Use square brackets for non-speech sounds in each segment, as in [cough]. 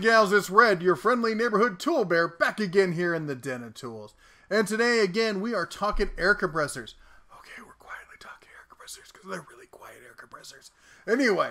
and gals, it's Red, your friendly neighborhood tool bear, back again here in the Den of Tools. And today, again, we are talking air compressors. Okay, we're quietly talking air compressors because they're really quiet air compressors. Anyway,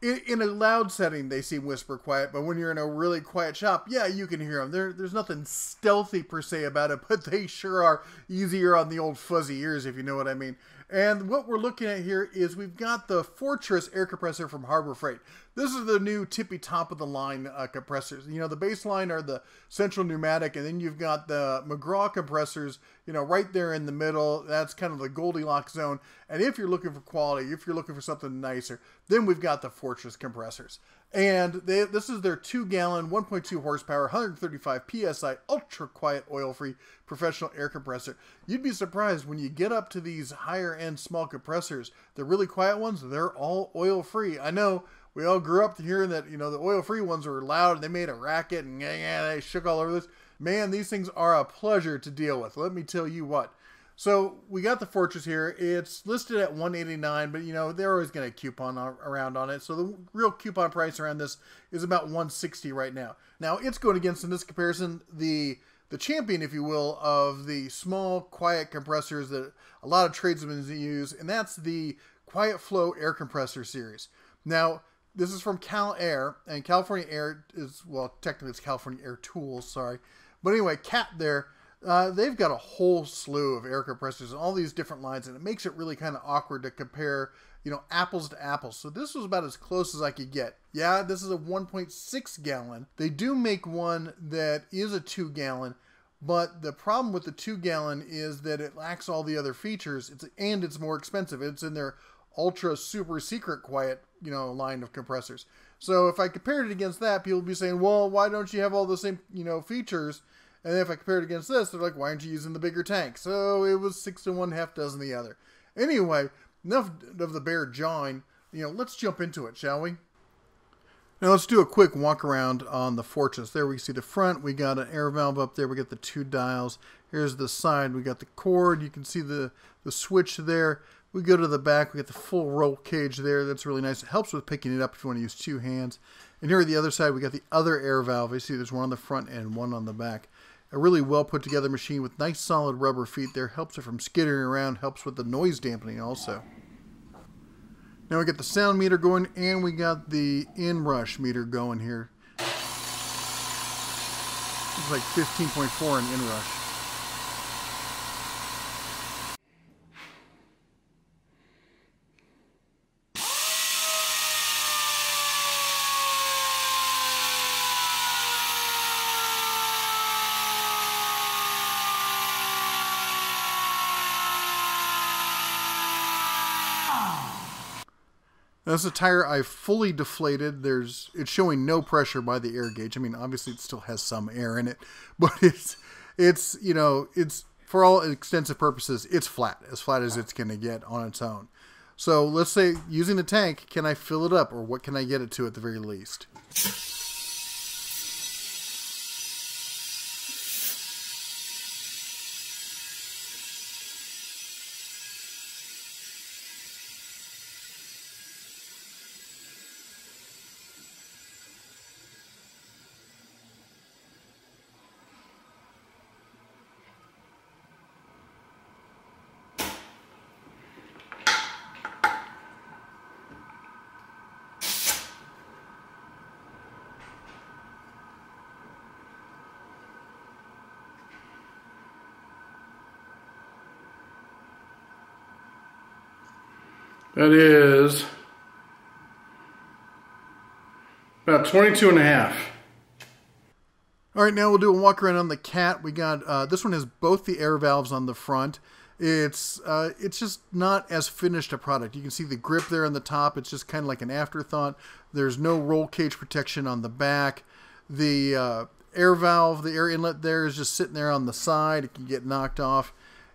in, in, a loud setting, they seem whisper quiet, but when you're in a really quiet shop, yeah, you can hear them. There, there's nothing stealthy per se about it, but they sure are easier on the old fuzzy ears, if you know what I mean. And what we're looking at here is we've got the Fortress air compressor from Harbor Freight. This is the new tippy top of the line uh, compressors. You know, the baseline are the central pneumatic, and then you've got the McGraw compressors, you know, right there in the middle. That's kind of the Goldilocks zone. And if you're looking for quality, if you're looking for something nicer, then we've got the Fortress compressors. And they, this is their two gallon, 1.2 horsepower, 135 psi, ultra quiet, oil free professional air compressor. You'd be surprised when you get up to these higher end small compressors, the really quiet ones, they're all oil free. I know we all grew up hearing that, you know, the oil free ones were loud and they made a racket and yeah, they shook all over this. Man, these things are a pleasure to deal with. Let me tell you what. So we got the Fortress here. It's listed at 189, but you know they're always going to coupon around on it. So the real coupon price around this is about 160 right now. Now it's going against in this comparison the the champion, if you will, of the small quiet compressors that a lot of tradesmen use, and that's the Quiet Flow air compressor series. Now this is from Cal Air, and California Air is well technically it's California Air Tools, sorry, but anyway, Cat there uh, they've got a whole slew of air compressors and all these different lines, and it makes it really kind of awkward to compare, you know, apples to apples. So this was about as close as I could get. Yeah, this is a 1.6 gallon. They do make one that is a 2 gallon, but the problem with the 2 gallon is that it lacks all the other features. It's and it's more expensive. It's in their ultra super secret quiet, you know, line of compressors. So if I compared it against that, people would be saying, "Well, why don't you have all the same, you know, features?" And if I compare it against this, they're like, why aren't you using the bigger tank? So it was six to one, half dozen the other. Anyway, enough of the bear jawing. You know, let's jump into it, shall we? Now let's do a quick walk around on the Fortress. There we see the front. We got an air valve up there. We got the two dials. Here's the side. We got the cord. You can see the, the switch there. We go to the back. We got the full roll cage there. That's really nice. It helps with picking it up if you want to use two hands. And here on the other side, we got the other air valve. You see there's one on the front and one on the back. A really well put together machine with nice solid rubber feet there. Helps it from skittering around. Helps with the noise dampening also. Now we got the sound meter going and we got the inrush meter going here. It's like 15.4 in inrush. That's a tire I fully deflated. There's it's showing no pressure by the air gauge. I mean, obviously it still has some air in it, [laughs] but it's it's you know it's for all extensive purposes it's flat, as flat as it's going to get on its own. So let's say using the tank, can I fill it up, or what can I get it to at the very least? That is about 22 and a half. All right, now we'll do a walk around on the cat. We got uh, this one has both the air valves on the front. It's uh, it's just not as finished a product. You can see the grip there on the top. It's just kind of like an afterthought. There's no roll cage protection on the back. The uh, air valve, the air inlet there is just sitting there on the side. It can get knocked off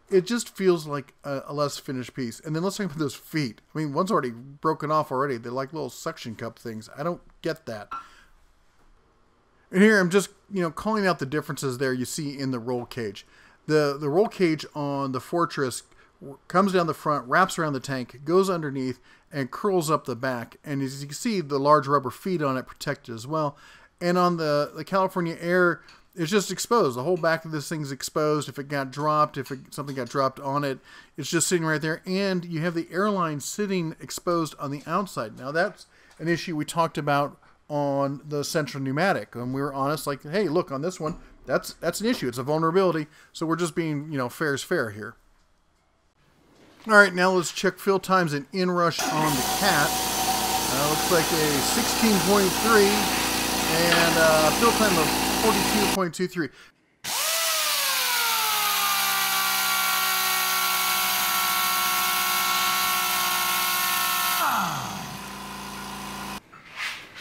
it just feels like a, a, less finished piece. And then let's talk about those feet. I mean, one's already broken off already. They're like little suction cup things. I don't get that. And here I'm just, you know, calling out the differences there you see in the roll cage. The the roll cage on the Fortress comes down the front, wraps around the tank, goes underneath, and curls up the back. And as you can see, the large rubber feet on it protect it as well. And on the, the California Air, it's just exposed. The whole back of this thing's exposed. If it got dropped, if it, something got dropped on it, it's just sitting right there. And you have the airline sitting exposed on the outside. Now, that's an issue we talked about on the central pneumatic. And we were honest, like, hey, look, on this one, that's that's an issue. It's a vulnerability. So we're just being, you know, fair is fair here. All right, now let's check fill times and inrush on the cat. Uh, looks like a 16.3 and uh, fill time of 42.23.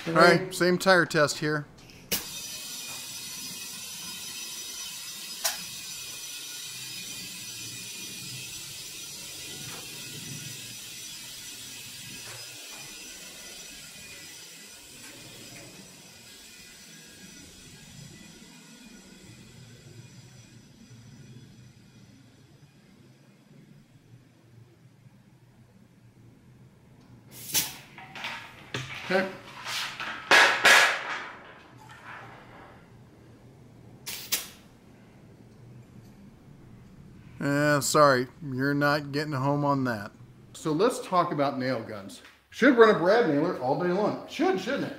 All right, same tire test here. Okay. Uh, sorry, you're not getting home on that. So let's talk about nail guns. Should run a brad nailer all day long. Should, shouldn't it?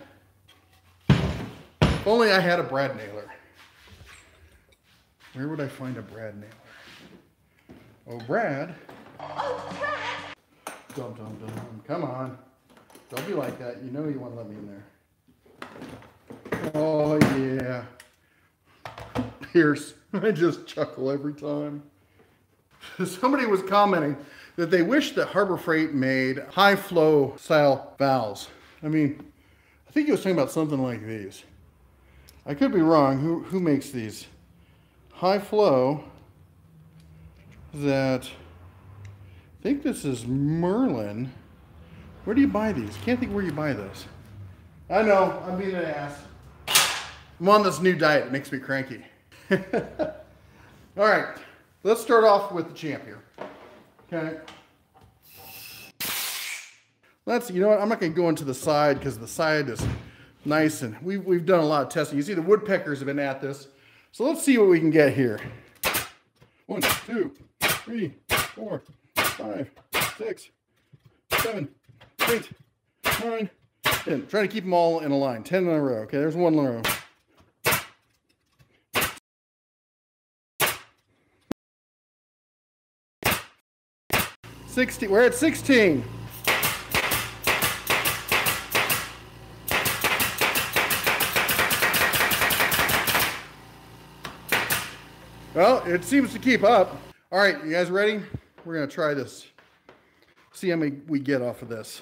If only I had a brad nailer. Where would I find a brad nailer? Oh, Brad. Oh, Brad. Dum, dum, dum. Come on. Don't be like that. You know you want to let me in there. Oh, yeah. [laughs] Pierce. I just chuckle every time. [laughs] Somebody was commenting that they wish that Harbor Freight made high flow style valves. I mean, I think he was talking about something like these. I could be wrong. Who, who makes these? High flow that I think this is Merlin. Where do you buy these? Can't think where you buy those. I know, I'm being an ass. I'm on this new diet, it makes me cranky. [laughs] All right, let's start off with the champ here. Okay. Let's, you know what, I'm not gonna go into the side because the side is nice and we've, we've done a lot of testing. You see the woodpeckers have been at this. So let's see what we can get here. One, two, three, four, five, six, seven, eight, nine, ten. Try to keep them all in a line. Ten in a row. Okay, there's one in a row. Sixteen. We're at sixteen. Well, it seems to keep up. All right, you guys ready? We're to try this. See how many we get off of this.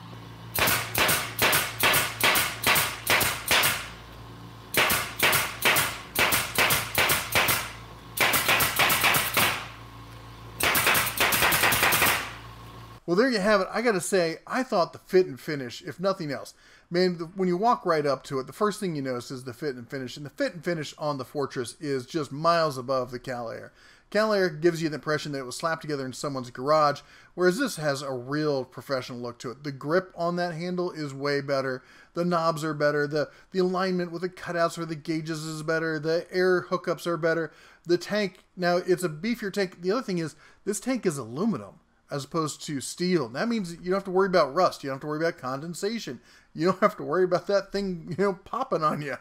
Well, there you have it. I got to say, I thought the fit and finish, if nothing else, man, the, when you walk right up to it, the first thing you notice is the fit and finish. And the fit and finish on the Fortress is just miles above the Cal-Air. Cal-Air gives you the impression that it was slapped together in someone's garage, whereas this has a real professional look to it. The grip on that handle is way better. The knobs are better. The, the alignment with the cutouts for the gauges is better. The air hookups are better. The tank, now it's a beefier tank. The other thing is, this tank is aluminum as opposed to steel. That means you don't have to worry about rust. You don't have to worry about condensation. You don't have to worry about that thing, you know, popping on you.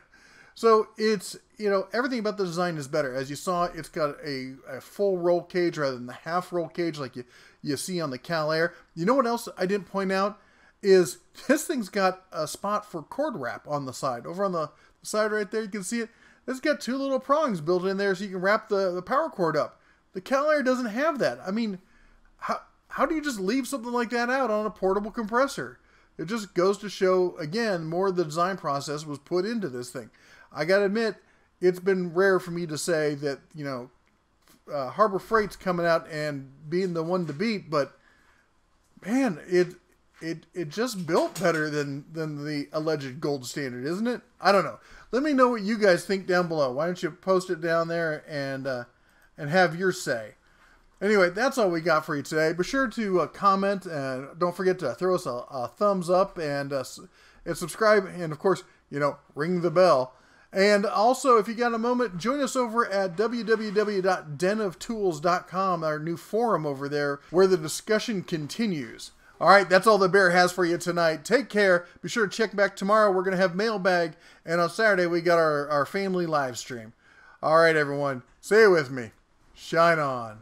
So it's, you know, everything about the design is better. As you saw, it's got a, a full roll cage rather than the half roll cage like you, you see on the Cal-Air. You know what else I didn't point out? Is [laughs] this thing's got a spot for cord wrap on the side. Over on the side right there, you can see it. It's got two little prongs built in there so you can wrap the, the power cord up. The Cal-Air doesn't have that. I mean, how, how do you just leave something like that out on a portable compressor? It just goes to show, again, more of the design process was put into this thing. I got to admit, it's been rare for me to say that, you know, uh, Harbor Freight's coming out and being the one to beat, but man, it it it just built better than than the alleged gold standard, isn't it? I don't know. Let me know what you guys think down below. Why don't you post it down there and uh, and have your say. Anyway, that's all we got for you today. Be sure to uh, comment and don't forget to throw us a, a thumbs up and uh, and subscribe and of course, you know, ring the bell. And also, if you got a moment, join us over at www.denoftools.com, our new forum over there, where the discussion continues. All right, that's all the bear has for you tonight. Take care. Be sure to check back tomorrow. We're going to have mailbag. And on Saturday, we got our, our family live stream. All right, everyone, say it with me. Shine on.